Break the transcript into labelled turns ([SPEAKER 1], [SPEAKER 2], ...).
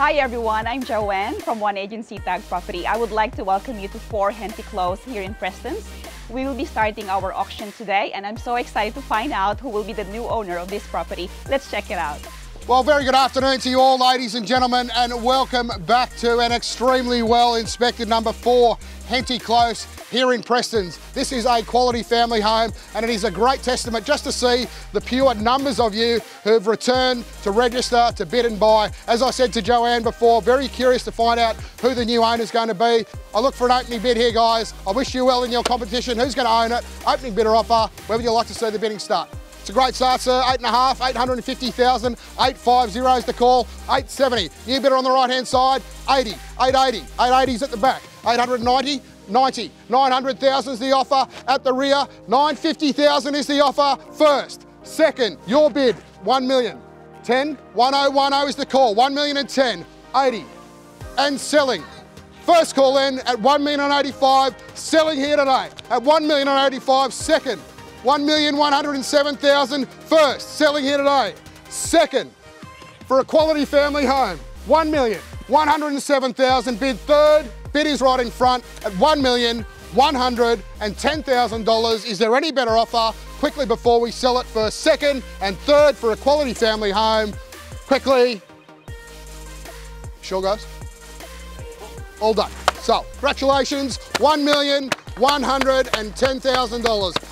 [SPEAKER 1] Hi everyone, I'm Joanne from One Agency Tag Property. I would like to welcome you to 4 Henty Close here in Prestons. We will be starting our auction today and I'm so excited to find out who will be the new owner of this property. Let's check it out.
[SPEAKER 2] Well, very good afternoon to you all, ladies and gentlemen, and welcome back to an extremely well inspected number four, Henty Close, here in Prestons. This is a quality family home, and it is a great testament just to see the pure numbers of you who've returned to register, to bid and buy. As I said to Joanne before, very curious to find out who the new owner is going to be. I look for an opening bid here, guys. I wish you well in your competition. Who's going to own it? Opening bidder offer, where would you like to see the bidding start? It's a great start, sir. Eight and a half, 850,000, 850 is the call, 870. New bidder on the right-hand side, 80, 880, 880's at the back, 890, 90, 900,000 is the offer at the rear, 950,000 is the offer first. Second, your bid, 1 million. 10, 1010 is the call, 1 million and 10, 80. And selling. First call in at 1 million and 85, selling here today at 1 million and 85, second, 1,107,000 first, selling here today. Second, for a quality family home, 1,107,000 bid third, bid is right in front at $1,110,000. Is there any better offer? Quickly before we sell it for second and third for a quality family home. Quickly. Sure guys? All done. So, congratulations, $1,110,000.